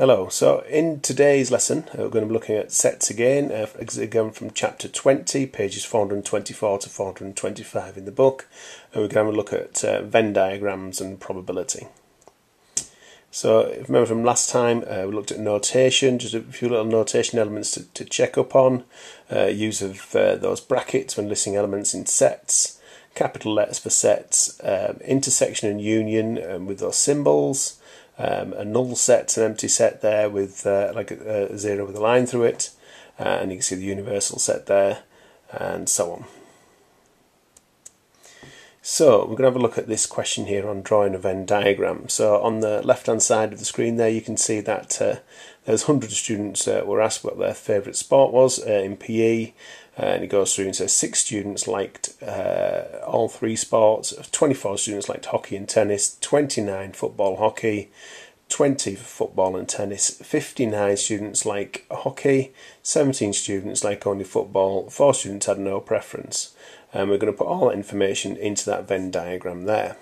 Hello, so in today's lesson uh, we're going to be looking at sets again, uh, again from chapter 20, pages 424 to 425 in the book, and we're going to have a look at uh, Venn diagrams and probability. So if you remember from last time uh, we looked at notation, just a few little notation elements to, to check up on, uh, use of uh, those brackets when listing elements in sets, capital letters for sets, um, intersection and union um, with those symbols, um, a null set, an empty set there with uh, like a, a, zero with a line through it, uh, and you can see the universal set there, and so on. So we're going to have a look at this question here on drawing a Venn diagram. So on the left hand side of the screen there you can see that uh, there's hundreds of students uh, were asked what their favourite sport was uh, in PE and it goes through and says six students liked uh, all three sports, 24 students liked hockey and tennis, 29 football hockey, 20 football and tennis, 59 students like hockey, 17 students like only football, 4 students had no preference. And we're going to put all that information into that Venn diagram there.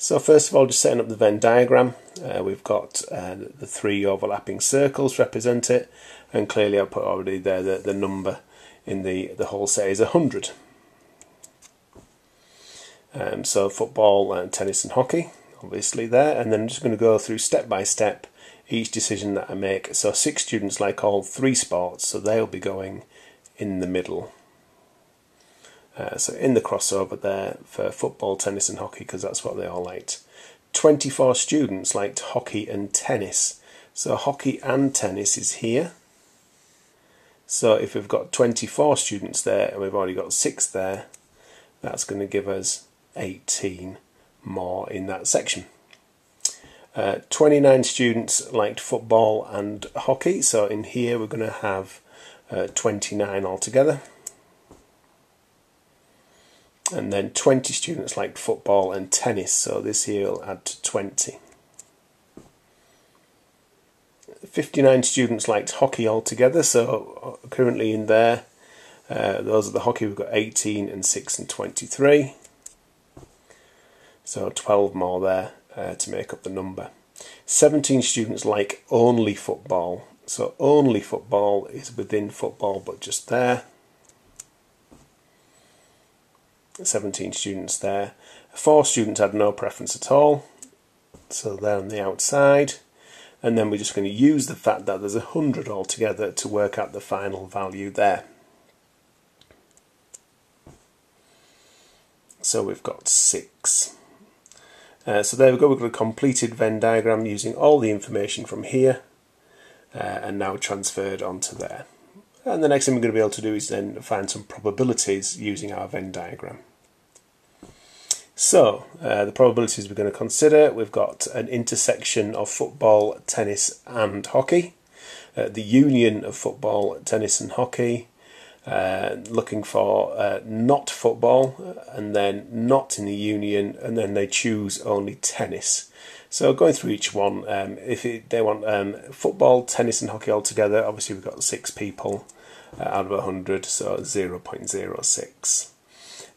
So first of all, just setting up the Venn diagram, uh, we've got uh, the three overlapping circles represent it, and clearly I've put already there the, the number in the, the whole set is 100. Um, so football and tennis and hockey, obviously there, and then I'm just going to go through step by step each decision that I make. So six students like all three sports, so they'll be going in the middle. Uh, so in the crossover there for football, tennis and hockey because that's what they all liked. 24 students liked hockey and tennis. So hockey and tennis is here. So if we've got 24 students there and we've already got 6 there, that's going to give us 18 more in that section. Uh, 29 students liked football and hockey, so in here we're going to have uh, 29 altogether and then 20 students liked football and tennis, so this here will add to 20. 59 students liked hockey altogether, so uh, currently in there, uh, those are the hockey, we've got 18 and 6 and 23. So 12 more there uh, to make up the number. 17 students like only football, so only football is within football but just there. 17 students there. Four students had no preference at all, so they're on the outside. And then we're just going to use the fact that there's 100 altogether to work out the final value there. So we've got six. Uh, so there we go, we've got a completed Venn diagram using all the information from here uh, and now transferred onto there. And the next thing we're going to be able to do is then find some probabilities using our Venn diagram. So, uh, the probabilities we're going to consider, we've got an intersection of football, tennis and hockey, uh, the union of football, tennis and hockey, uh, looking for uh, not football and then not in the union and then they choose only tennis. So going through each one, um, if it, they want um, football, tennis and hockey all together, obviously we've got six people uh, out of 100, so 0.06.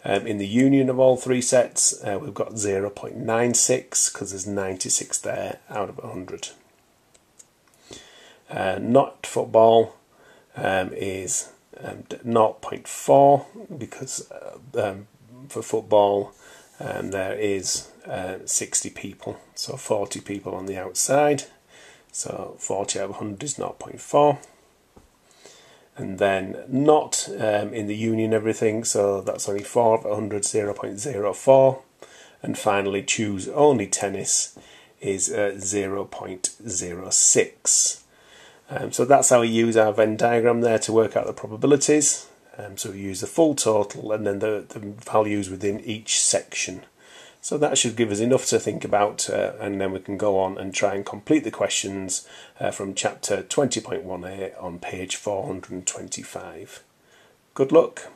Um, in the union of all three sets, uh, we've got 0.96 because there's 96 there out of 100. Uh, not football um, is um, 0.4 because uh, um, for football um, there is uh, 60 people, so 40 people on the outside. So 40 out of 100 is 0.4 and then not um, in the union everything, so that's only 4 of 100, 0.04. And finally, choose only tennis is uh, 0.06. Um, so that's how we use our Venn diagram there to work out the probabilities. Um, so we use the full total and then the, the values within each section. So that should give us enough to think about, uh, and then we can go on and try and complete the questions uh, from chapter 20.1a on page 425. Good luck.